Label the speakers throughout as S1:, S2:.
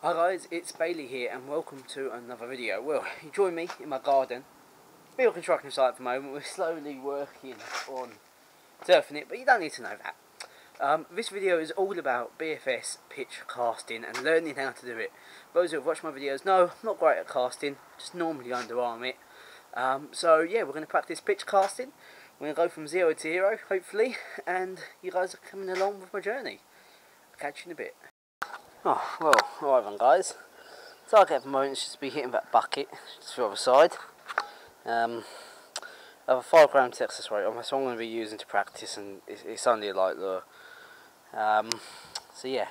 S1: Hi guys, it's Bailey here and welcome to another video. Well, you join me in my garden. A construction site at the moment, we're slowly working on turfing it, but you don't need to know that. Um, this video is all about BFS pitch casting and learning how to do it. Those who have watched my videos know I'm not great at casting, just normally underarm it. Um, so yeah, we're going to practice pitch casting. We're going to go from zero to hero, hopefully, and you guys are coming along with my journey. Catch you in a bit. Oh, well, alright then guys. Target at the moment just be hitting that bucket, just the other side. Um, I have a 5 gram Texas weight on, that's what I'm going to be using to practice and it's, it's only like the... Um, so yeah,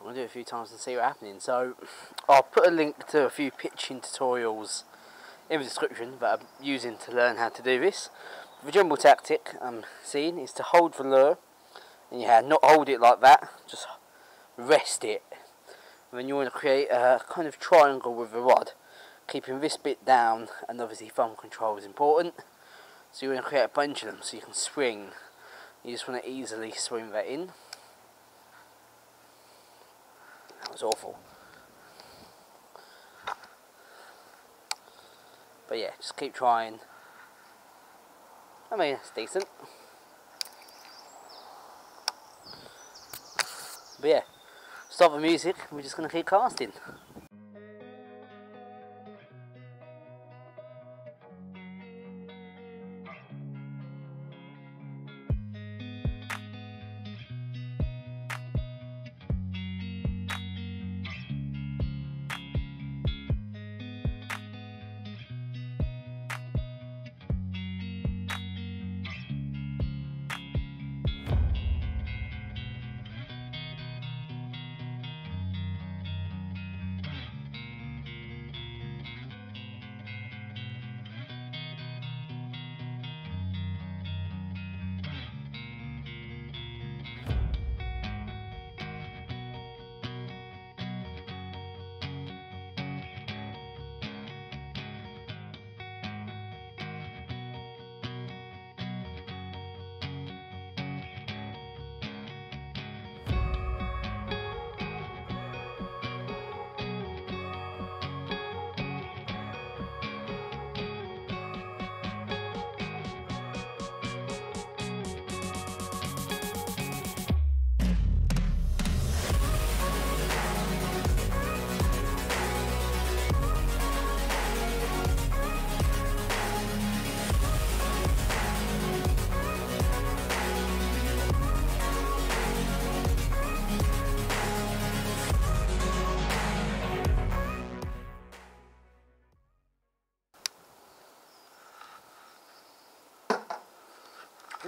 S1: I'm going to do it a few times and see what's happening. So, I'll put a link to a few pitching tutorials in the description that I'm using to learn how to do this. The general tactic I'm seeing is to hold the lure your hand, not hold it like that, just rest it. And then you want to create a kind of triangle with the rod, keeping this bit down, and obviously thumb control is important. So you want to create a bunch of them so you can swing. You just want to easily swing that in. That was awful. But yeah, just keep trying. I mean, it's decent. But yeah stop the music, we're just going to keep casting.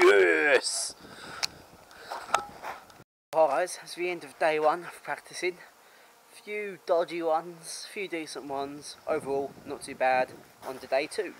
S1: Yes! Alright guys, that's the end of day one of practicing. Few dodgy ones, few decent ones. Overall, not too bad on to day two.